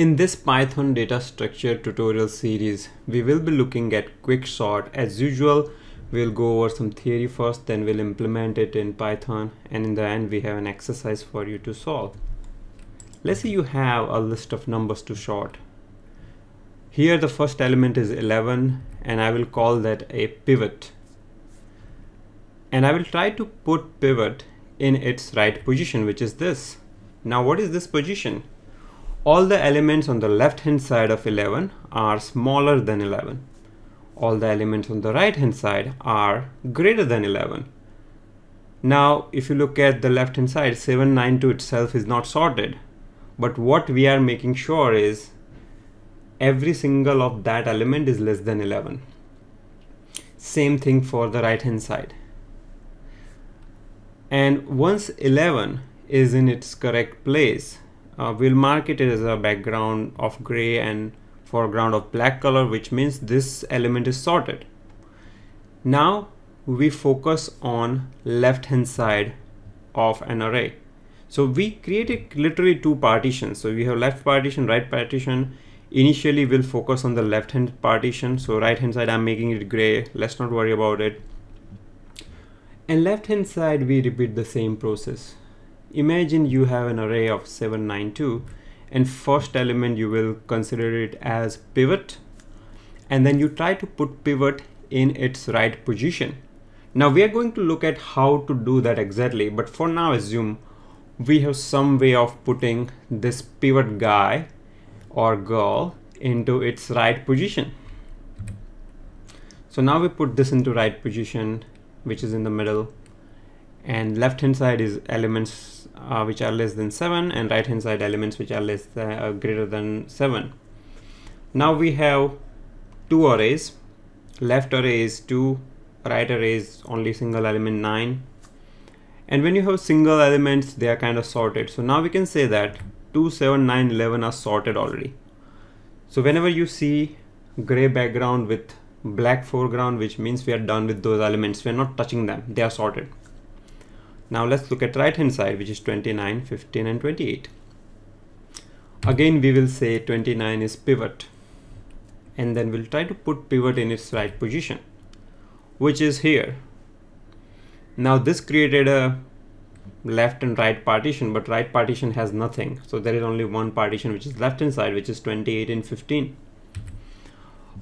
In this Python data structure tutorial series, we will be looking at quicksort. As usual, we'll go over some theory first, then we'll implement it in Python, and in the end, we have an exercise for you to solve. Let's say you have a list of numbers to sort. Here, the first element is 11, and I will call that a pivot. And I will try to put pivot in its right position, which is this. Now, what is this position? All the elements on the left hand side of 11 are smaller than 11. All the elements on the right hand side are greater than 11. Now, if you look at the left hand side, 792 itself is not sorted. But what we are making sure is every single of that element is less than 11. Same thing for the right hand side. And once 11 is in its correct place, uh, we'll mark it as a background of gray and foreground of black color which means this element is sorted. Now we focus on left hand side of an array. So we created literally two partitions. So we have left partition right partition. Initially we'll focus on the left hand partition. So right hand side i'm making it gray. Let's not worry about it. And left hand side we repeat the same process imagine you have an array of 792 and first element you will consider it as pivot and then you try to put pivot in its right position. Now we are going to look at how to do that exactly but for now assume we have some way of putting this pivot guy or girl into its right position. So now we put this into right position which is in the middle and left hand side is elements uh, which are less than 7 and right hand side elements which are less than, uh, greater than 7 now we have two arrays. Left array is 2 right array is only single element 9 and when you have single elements they are kind of sorted. So now we can say that 2 7 9 11 are sorted already. So whenever you see gray background with black foreground which means we are done with those elements we are not touching them. They are sorted now let's look at right hand side which is 29, 15 and 28. Again we will say 29 is pivot and then we'll try to put pivot in its right position which is here. Now this created a left and right partition but right partition has nothing so there is only one partition which is left hand side which is 28 and 15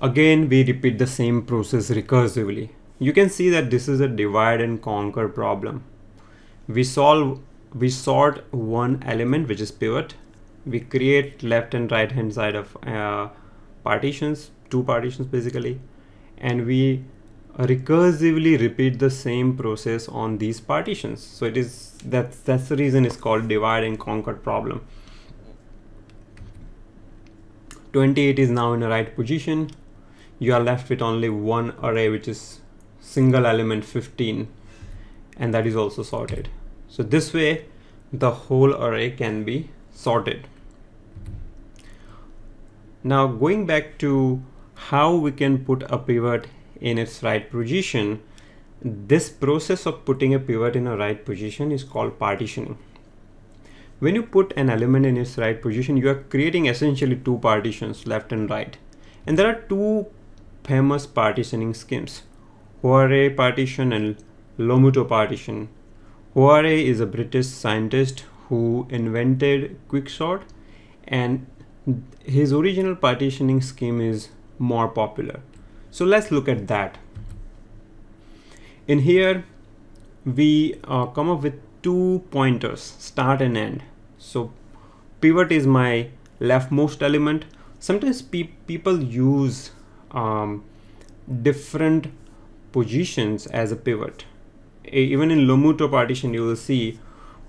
again we repeat the same process recursively you can see that this is a divide and conquer problem we solve we sort one element which is pivot. We create left and right hand side of uh, partitions two partitions basically. And we recursively repeat the same process on these partitions. So it is that's that's the reason it's called divide and conquer problem. 28 is now in the right position. You are left with only one array which is single element 15 and that is also sorted so this way the whole array can be sorted. Now going back to how we can put a pivot in its right position, this process of putting a pivot in a right position is called partitioning. When you put an element in its right position, you are creating essentially two partitions, left and right. And there are two famous partitioning schemes, Hoare partition and Lomuto partition. Hoare is a British scientist who invented quicksort and his original partitioning scheme is more popular. So let's look at that. In here, we uh, come up with two pointers, start and end. So pivot is my leftmost element. Sometimes pe people use um, different positions as a pivot even in Lomuto partition you will see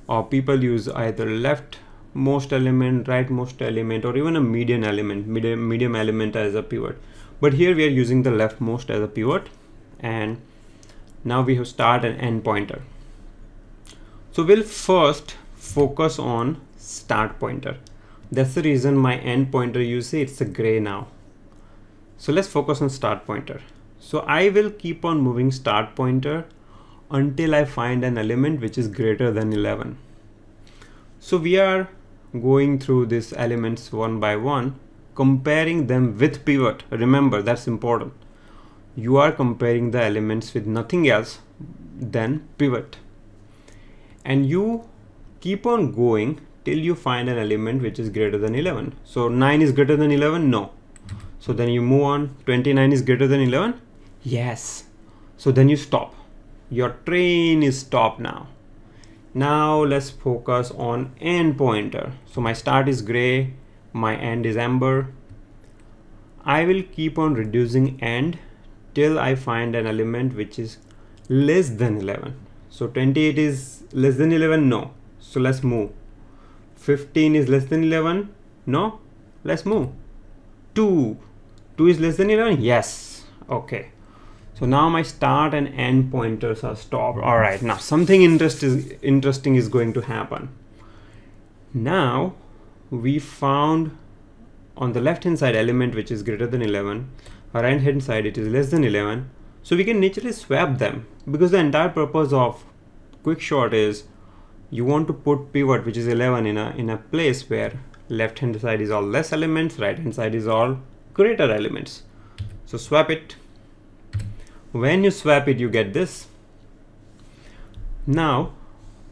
uh, people use either left most element right most element or even a median element medium, medium element as a pivot. But here we are using the leftmost as a pivot and now we have start and end pointer. So we'll first focus on start pointer. That's the reason my end pointer you see it's a gray now. So let's focus on start pointer. So I will keep on moving start pointer until I find an element which is greater than 11. So we are going through these elements one by one comparing them with pivot. Remember that's important. You are comparing the elements with nothing else than pivot. And you keep on going till you find an element which is greater than 11 so 9 is greater than 11 no. So then you move on. 29 is greater than 11 yes. So then you stop your train is stopped now. Now let's focus on end pointer. So my start is gray my end is amber. I will keep on reducing end till I find an element which is less than 11 so 28 is less than 11 no. So let's move. 15 is less than 11 no. Let's move. 2 2 is less than 11 yes. Okay so now my start and end pointers are stopped. All right, now something interest is, interesting is going to happen. Now we found on the left hand side element which is greater than 11, right hand side it is less than 11. So we can naturally swap them because the entire purpose of quick Quicksort is you want to put pivot which is 11 in a, in a place where left hand side is all less elements, right hand side is all greater elements. So swap it when you swap it you get this. Now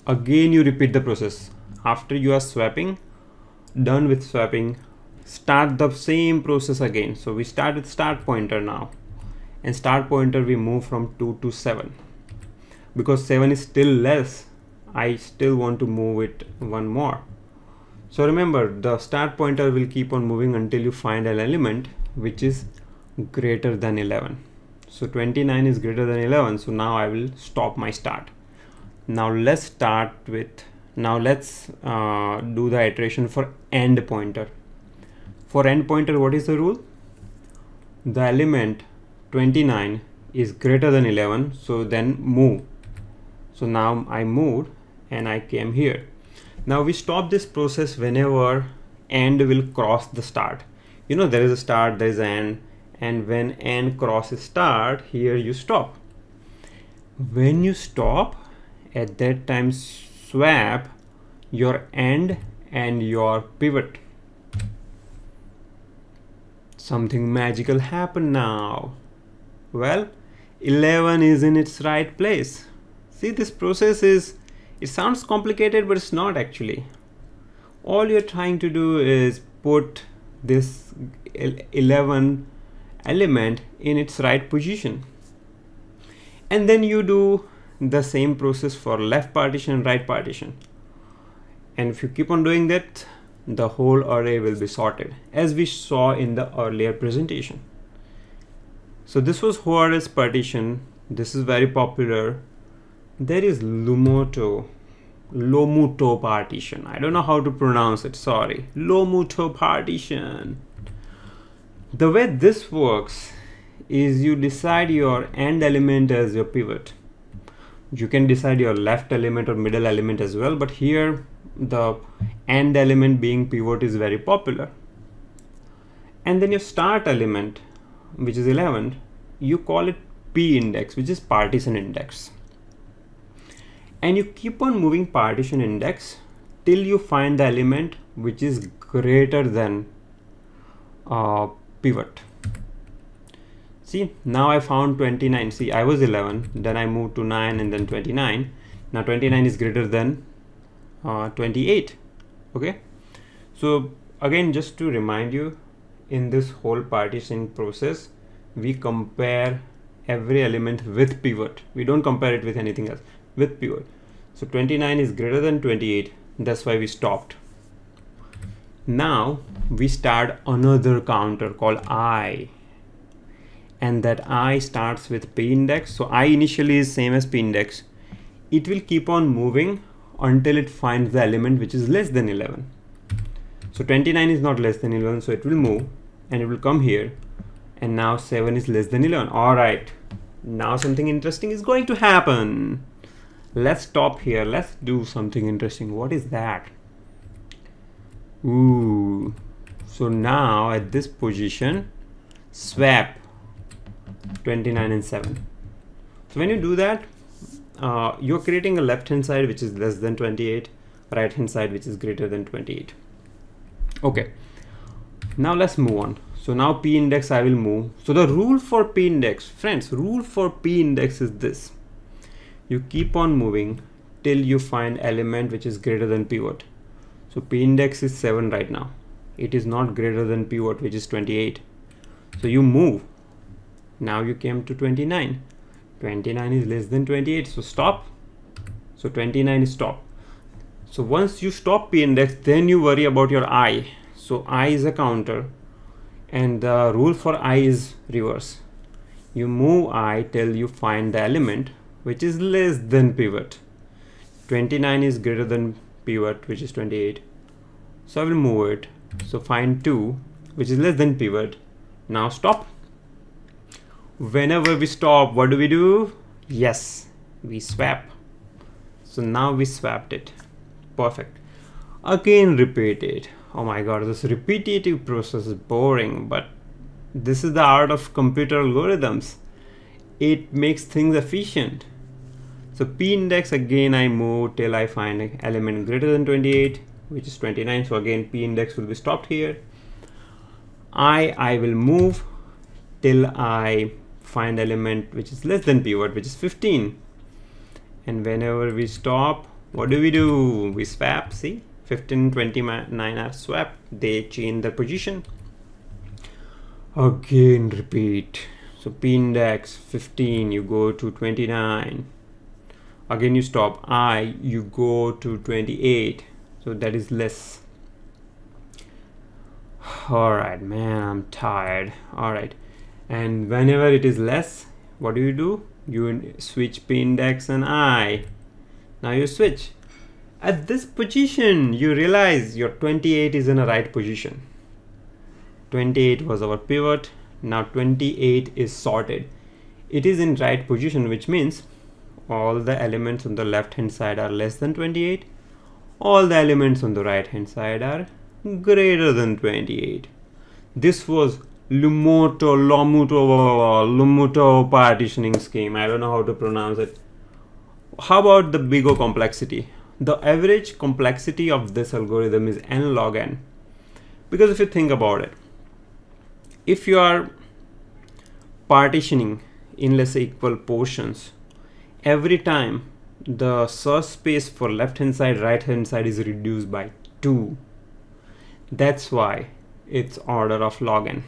again you repeat the process. After you are swapping done with swapping start the same process again. So we start with start pointer now. And start pointer we move from 2 to 7 because 7 is still less I still want to move it one more. So remember the start pointer will keep on moving until you find an element which is greater than 11 so 29 is greater than 11 so now I will stop my start. Now let's start with now let's uh, do the iteration for end pointer. For end pointer what is the rule? The element 29 is greater than 11 so then move. So now I moved and I came here. Now we stop this process whenever end will cross the start. You know there is a start there is an end and when end crosses start here you stop. When you stop at that time swap your end and your pivot. Something magical happened now. Well 11 is in its right place. See this process is it sounds complicated but it's not actually. All you're trying to do is put this 11 element in its right position. And then you do the same process for left partition and right partition. And if you keep on doing that the whole array will be sorted as we saw in the earlier presentation. So this was Hoare's partition. This is very popular. There is Lomuto Lomuto partition. I don't know how to pronounce it sorry. Lomuto partition the way this works is you decide your end element as your pivot. You can decide your left element or middle element as well, but here the end element being pivot is very popular. And then your start element, which is 11, you call it P index, which is partition index. And you keep on moving partition index till you find the element which is greater than uh, pivot. See now I found 29 see I was 11 then I moved to 9 and then 29 now 29 is greater than uh, 28 okay? So again just to remind you in this whole partition process we compare every element with pivot. We don't compare it with anything else with pivot. So 29 is greater than 28 that's why we stopped now we start another counter called i. And that i starts with p index. So i initially is same as p index. It will keep on moving until it finds the element which is less than 11 so 29 is not less than 11 so it will move and it will come here. And now 7 is less than 11 all right now something interesting is going to happen. Let's stop here. Let's do something interesting. What is that Ooh. So now at this position, swap 29 and 7. So when you do that, uh, you're creating a left hand side which is less than 28, right hand side which is greater than 28. okay now let's move on so now p index i will move so the rule for p index friends rule for p index is this you keep on moving till you find element which is greater than pivot so p index is 7 right now. It is not greater than pivot which is 28 so you move. Now you came to 29 29 is less than 28 so stop. So 29 is stop. So once you stop p index then you worry about your i. So i is a counter and the rule for i is reverse. You move i till you find the element which is less than pivot 29 is greater than pivot which is 28 so I will move it. So find 2 which is less than pivot now stop. Whenever we stop what do we do? Yes we swap. So now we swapped it. Perfect. Again repeat it. Oh my god this repetitive process is boring but this is the art of computer algorithms. It makes things efficient so p index again I move till I find an element greater than 28 which is 29 so again p index will be stopped here. I i will move till i find element which is less than pivot which is 15 and whenever we stop what do we do? We swap see? 15 29 are swap they change the position. Again repeat. So p index 15 you go to 29 again you stop i you go to 28 so that is less. All right man i'm tired. All right and whenever it is less what do you do? You switch p index and i. Now you switch. At this position you realize your 28 is in a right position. 28 was our pivot. Now 28 is sorted. It is in right position which means all the elements on the left hand side are less than 28 all the elements on the right hand side are greater than 28 this was Lumoto Lomuto Lumuto partitioning scheme. I don't know how to pronounce it. How about the big O complexity? The average complexity of this algorithm is n log n. Because if you think about it if you are partitioning in let's say equal portions every time the search space for left hand side right hand side is reduced by 2 that's why it's order of log n.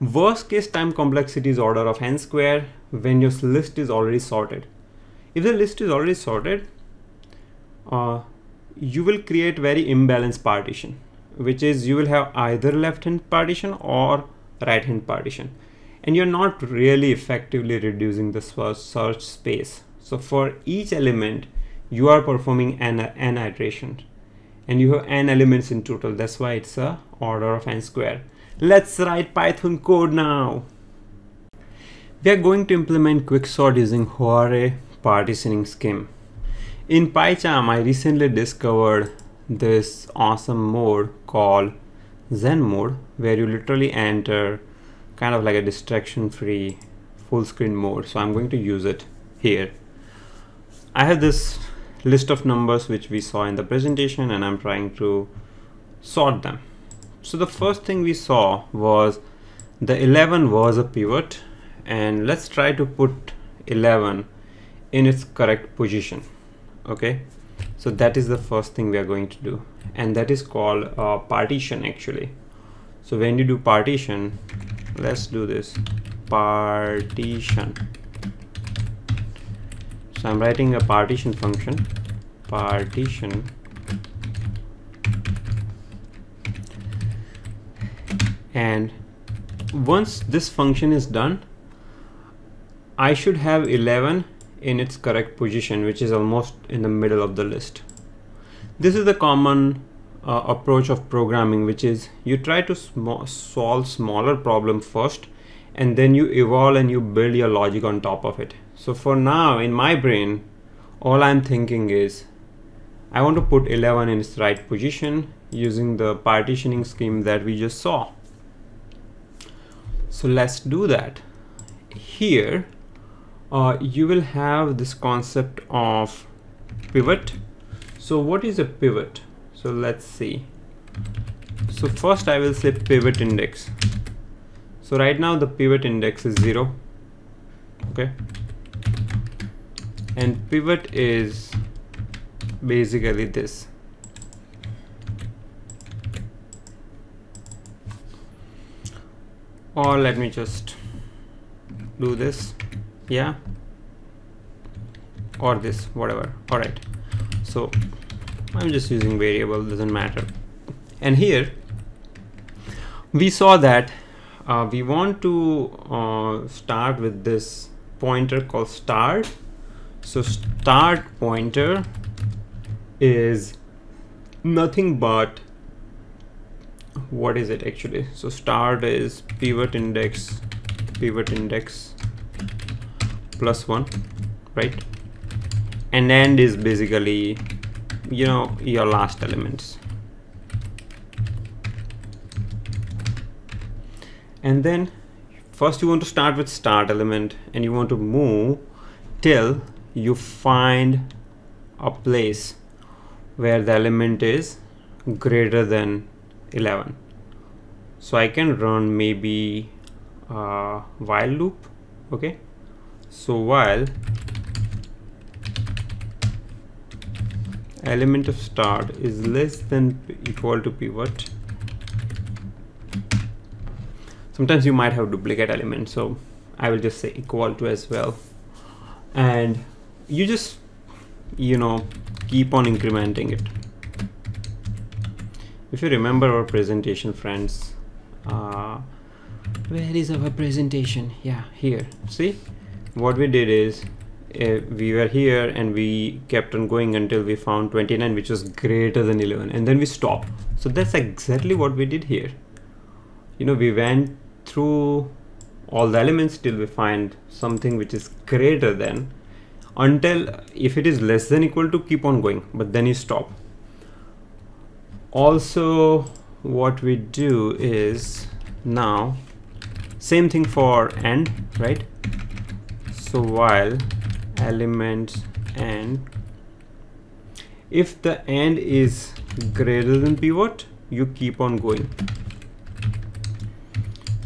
Worst case time complexity is order of n square when your list is already sorted. If the list is already sorted uh, you will create very imbalanced partition which is you will have either left hand partition or right hand partition and you're not really effectively reducing the search space so for each element, you are performing an, n iteration and you have n elements in total. That's why it's a order of n square. Let's write Python code now. We are going to implement quicksort using Hoare partitioning scheme. In PyCharm, I recently discovered this awesome mode called Zen mode, where you literally enter kind of like a distraction free full screen mode. So I'm going to use it here. I have this list of numbers which we saw in the presentation and I'm trying to sort them. So the first thing we saw was the 11 was a pivot and let's try to put 11 in its correct position. Okay, so that is the first thing we are going to do and that is called a partition actually. So when you do partition, let's do this. Partition. So I'm writing a partition function. Partition. And once this function is done I should have 11 in its correct position which is almost in the middle of the list. This is the common uh, approach of programming which is you try to sm solve smaller problem first and then you evolve and you build your logic on top of it so for now in my brain, all I'm thinking is I want to put 11 in its right position using the partitioning scheme that we just saw. So let's do that. Here, uh, you will have this concept of pivot. So what is a pivot? So let's see. so first I will say pivot index. So right now the pivot index is 0 okay? And pivot is basically this. Or let me just do this yeah? Or this whatever. All right. So I'm just using variable doesn't matter. And here we saw that uh, we want to uh, start with this pointer called start so start pointer is nothing but what is it actually? So start is pivot index pivot index plus one right? And end is basically you know your last elements. And then first you want to start with start element and you want to move till you find a place where the element is greater than 11 so I can run maybe a while loop okay? So while element of start is less than equal to pivot sometimes you might have duplicate elements so I will just say equal to as well. And you just you know keep on incrementing it. If you remember our presentation friends uh, where is our presentation? Yeah here. See? What we did is uh, we were here and we kept on going until we found 29 which was greater than 11 and then we stopped. So that's exactly what we did here. You know we went through all the elements till we find something which is greater than until if it is less than equal to keep on going. But then you stop. Also what we do is now same thing for end right? So while element and if the end is greater than pivot you keep on going.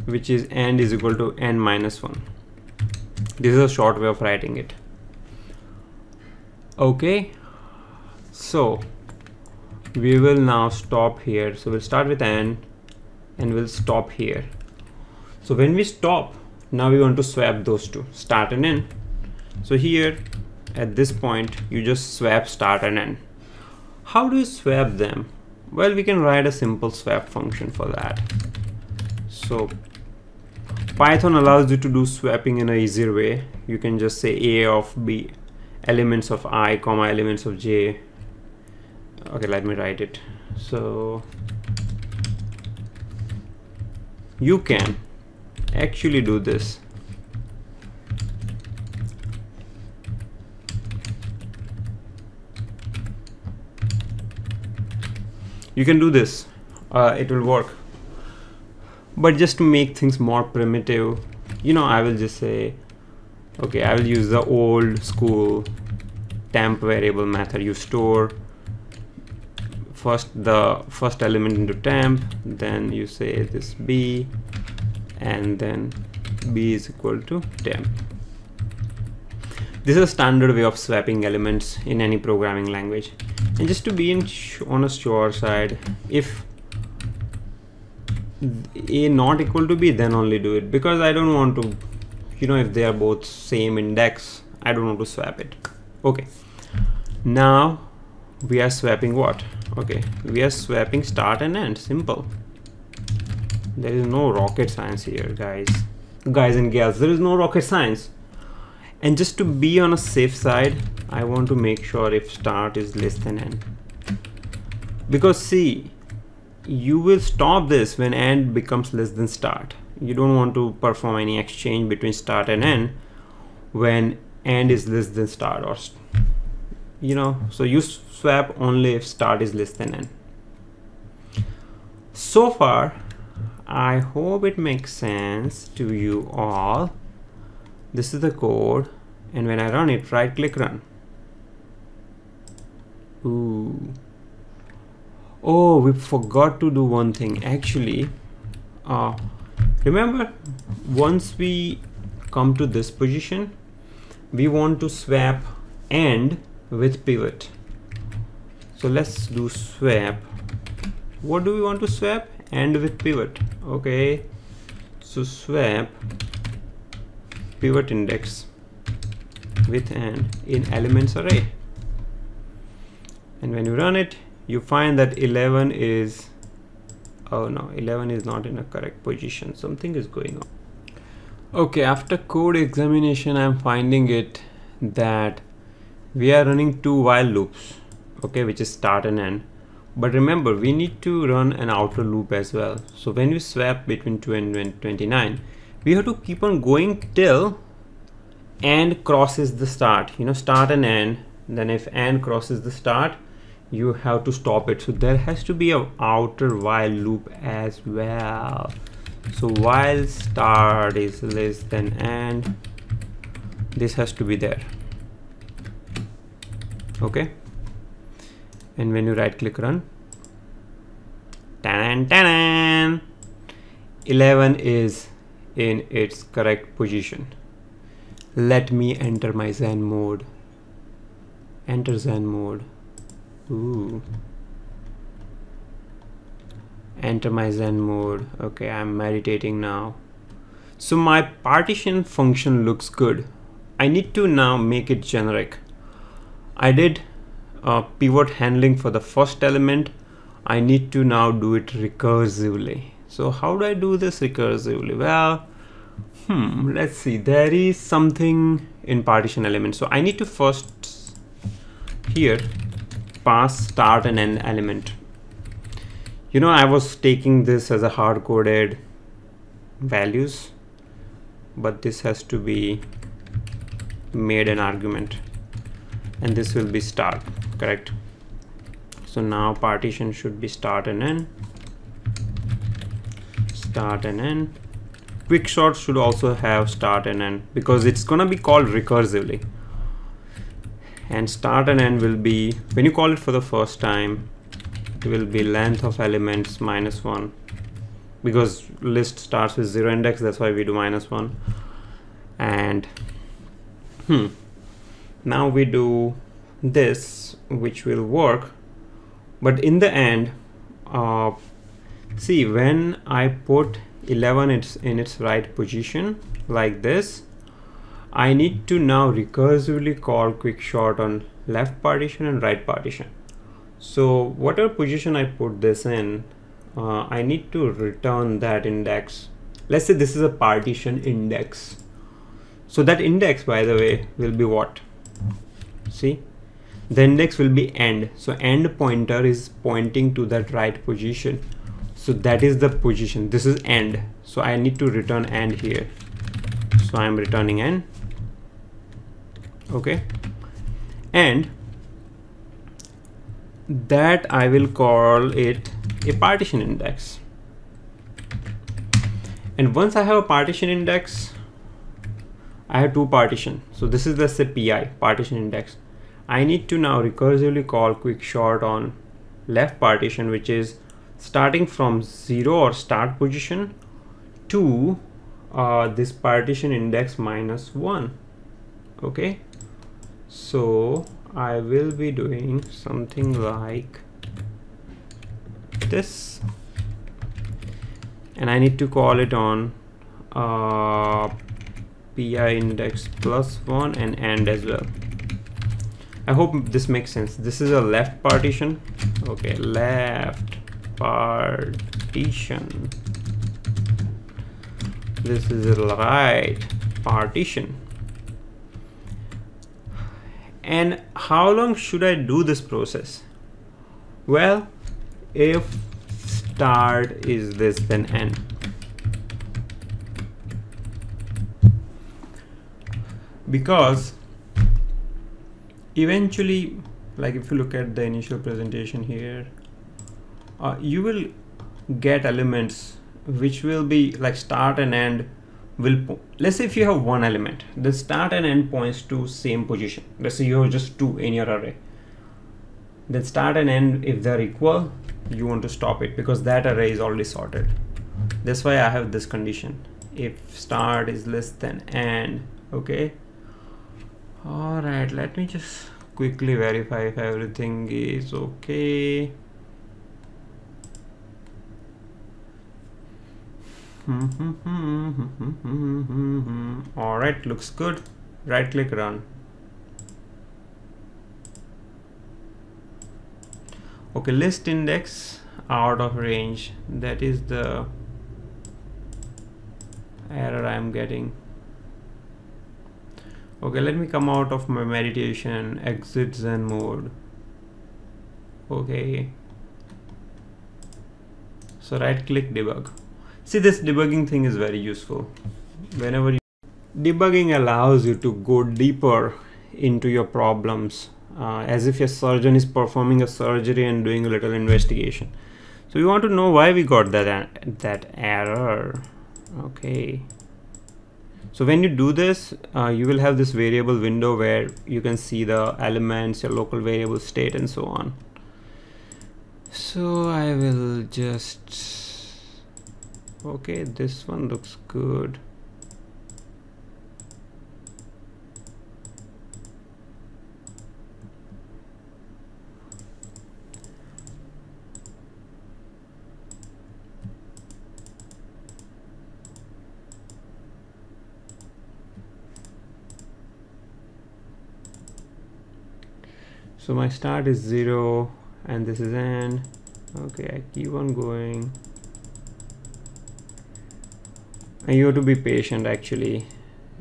Which is end is equal to n minus 1 this is a short way of writing it. Okay. So we will now stop here. So we'll start with n and we'll stop here. So when we stop now we want to swap those two. Start and end so here at this point you just swap start and end. How do you swap them? Well we can write a simple swap function for that. So python allows you to do swapping in a easier way. You can just say a of b elements of i comma elements of j. Okay let me write it. So you can actually do this you can do this. Uh, it will work. But just to make things more primitive. You know I will just say okay I will use the old school temp variable method. You store first the first element into temp then you say this b and then b is equal to temp. This is a standard way of swapping elements in any programming language and just to be on a sure side if a not equal to b then only do it. Because I don't want to you know if they are both same index I don't want to swap it. Okay. Now we are swapping what? Okay. We are swapping start and end. Simple. There is no rocket science here guys. Guys and gals there is no rocket science and just to be on a safe side I want to make sure if start is less than end because see you will stop this when end becomes less than start. You don't want to perform any exchange between start and end when end is less than start or you know so you swap only if start is less than end so far I hope it makes sense to you all this is the code and when I run it right click run. Ooh. oh we forgot to do one thing. Actually uh, remember once we come to this position we want to swap AND with pivot. So let's do swap. What do we want to swap? AND with pivot. Okay. So swap pivot index with AND in elements array. And when you run it you find that 11 is oh no 11 is not in a correct position. Something is going on. Okay after code examination i'm finding it that we are running two while loops okay which is start and end. But remember we need to run an outer loop as well. So when we swap between 2 and 29 we have to keep on going till and crosses the start. You know start and end. Then if and crosses the start you have to stop it. So there has to be a outer while loop as well. So while start is less than and this has to be there. Okay? And when you right click run. Tan tan 11 is in its correct position let me enter my zen mode enter zen mode Ooh. Enter my Zen mode. Okay, I'm meditating now. So my partition function looks good. I need to now make it generic. I did pivot handling for the first element. I need to now do it recursively. So how do I do this recursively? Well, hmm, let's see. There is something in partition element. So I need to first here pass start and end element. You know, I was taking this as a hard-coded values, but this has to be made an argument and this will be start, correct? So now partition should be start and end, start and end. Quicksort should also have start and end because it's gonna be called recursively. And start and end will be when you call it for the first time it will be length of elements minus one. Because list starts with zero index that's why we do minus one. And hmm now we do this which will work. But in the end uh, see when I put 11 it's in its right position like this I need to now recursively call quick quicksort on left partition and right partition. So whatever position I put this in, uh, I need to return that index. Let's say this is a partition index. So that index, by the way, will be what? See, the index will be end. So end pointer is pointing to that right position. So that is the position. This is end. So I need to return end here. So I'm returning end okay and that I will call it a partition index and once I have a partition index I have two partition so this is the PI partition index I need to now recursively call quicksort on left partition which is starting from zero or start position to uh, this partition index minus one. Okay? So I will be doing something like this. And I need to call it on uh, pi index plus one and and as well. I hope this makes sense. This is a left partition. Okay left partition. This is right partition. And how long should I do this process? Well if start is this then end because eventually like if you look at the initial presentation here uh, you will get elements which will be like start and end will let's say if you have one element the start and end points to same position. Let's say you have just two in your array. Then start and end if they're equal you want to stop it because that array is already sorted. That's why I have this condition. If start is less than end okay? All right let me just quickly verify if everything is okay all right looks good. Right click run. Okay list index out of range. That is the error I'm getting. Okay let me come out of my meditation exit zen mode. Okay. So right click debug see this debugging thing is very useful. Whenever you debugging allows you to go deeper into your problems uh, as if a surgeon is performing a surgery and doing a little investigation. So we want to know why we got that that error. Okay. So when you do this uh, you will have this variable window where you can see the elements your local variable state and so on. So I will just okay this one looks good. So my start is zero and this is n okay I keep on going and you have to be patient actually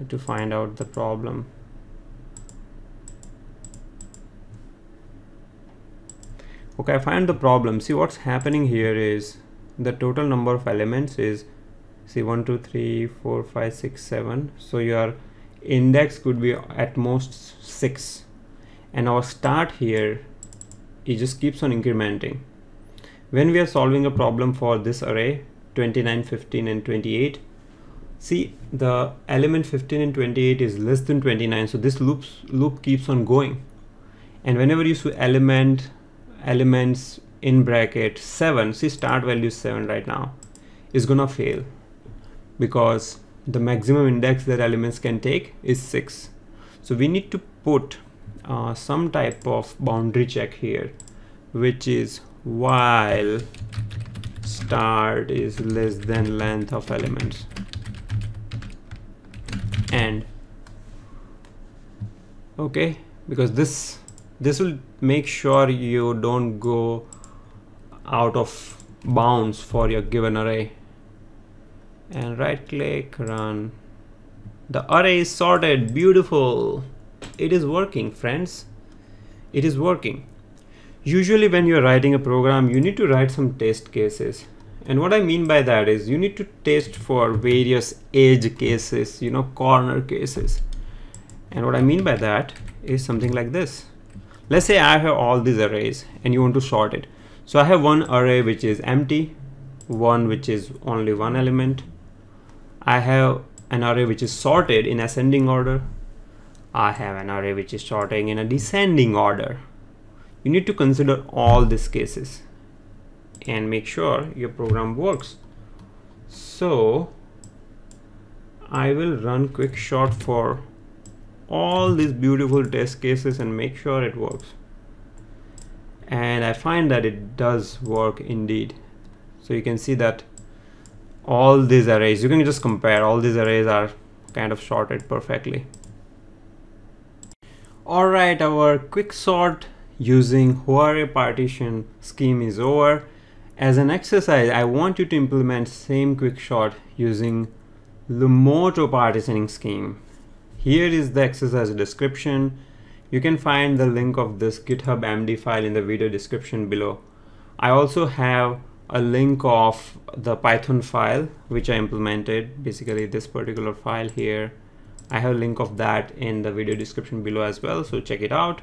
to find out the problem. Okay I find the problem. See what's happening here is the total number of elements is see 1 2 3 4 5 6 7 so your index could be at most 6 and our start here it just keeps on incrementing. When we are solving a problem for this array 29 15 and 28 see the element 15 and 28 is less than 29 so this loops loop keeps on going. And whenever you see element elements in bracket 7 see start value 7 right now is gonna fail. Because the maximum index that elements can take is 6 so we need to put uh, some type of boundary check here which is while start is less than length of elements and okay because this this will make sure you don't go out of bounds for your given array. And right click run. The array is sorted. Beautiful. It is working friends. It is working. Usually when you're writing a program you need to write some test cases and what I mean by that is you need to test for various edge cases you know corner cases. And what I mean by that is something like this. Let's say I have all these arrays and you want to sort it. So I have one array which is empty one which is only one element. I have an array which is sorted in ascending order. I have an array which is sorting in a descending order. You need to consider all these cases and make sure your program works. So I will run Quicksort for all these beautiful test cases and make sure it works. And I find that it does work indeed. So you can see that all these arrays, you can just compare all these arrays are kind of sorted perfectly. Alright, our quick sort using Hoare partition scheme is over. As an exercise, I want you to implement same quick sort using the Lumoto partitioning scheme. Here is the exercise description. You can find the link of this GitHub MD file in the video description below. I also have a link of the Python file which I implemented, basically this particular file here I have a link of that in the video description below as well, so check it out.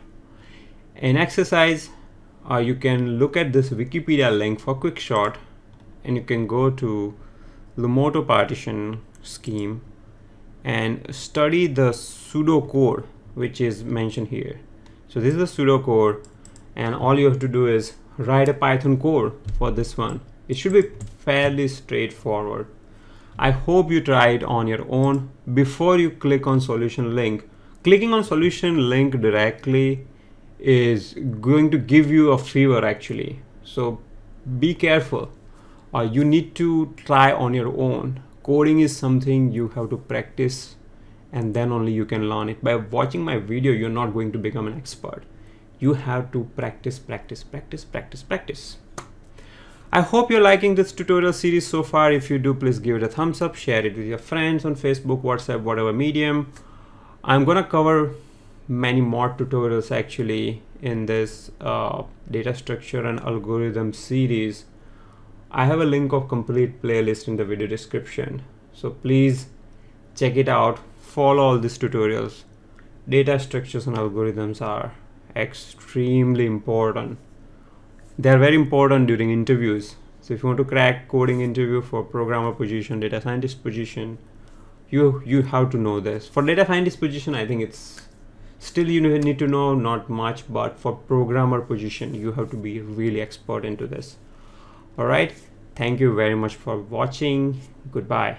In exercise, uh, you can look at this Wikipedia link for quick sort and you can go to Lumoto partition scheme and study the pseudo pseudocode which is mentioned here. So this is the pseudo pseudocode and all you have to do is write a Python code for this one. It should be fairly straightforward. I hope you try it on your own before you click on solution link. Clicking on solution link directly is going to give you a fever actually. So be careful. Uh, you need to try on your own. Coding is something you have to practice and then only you can learn it. By watching my video, you're not going to become an expert. You have to practice, practice, practice, practice, practice. I hope you're liking this tutorial series so far. If you do, please give it a thumbs up, share it with your friends on Facebook, WhatsApp, whatever medium. I'm gonna cover many more tutorials actually in this uh, data structure and algorithm series. I have a link of complete playlist in the video description. So please check it out, follow all these tutorials. Data structures and algorithms are extremely important they're very important during interviews. So if you want to crack coding interview for programmer position, data scientist position, you you have to know this. For data scientist position, I think it's still you need to know not much, but for programmer position, you have to be really expert into this. All right. Thank you very much for watching. Goodbye.